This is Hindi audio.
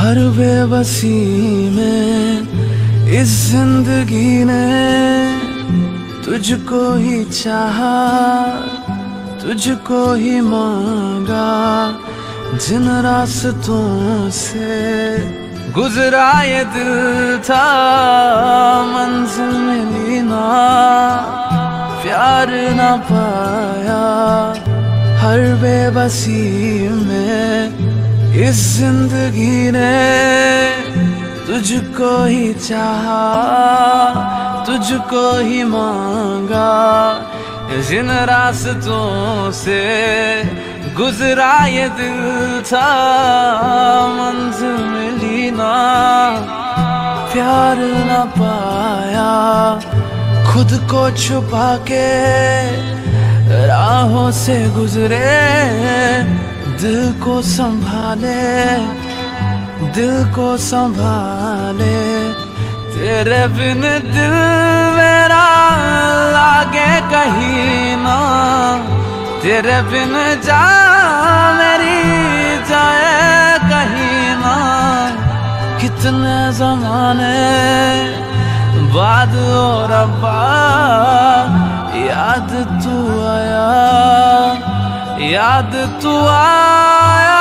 हर बेबसी में इस ज़िंदगी ने तुझको ही चाहा, तुझको ही मांगा। जिन रास्तों से गुजरा ये दिल था, मंजिल मिली ना प्यार ना पाया हर बेबसी में इस ज़िंदगी ने तुझको ही चाहा, तुझको ही मांगा। जिन रास्तों से गुजरा ये दिल था मंजिल मिली ना। प्यार ना पाया, खुद को छुपा के राहों से गुजरे। दिल को संभाले, दिल को संभाले। तेरे बिन दिल मेरा लागे कहीं ना। तेरे बिन जा मेरी जाए कहीं ना। कितने जमाने बाद और अब्बा याद तू आया। याद तो आया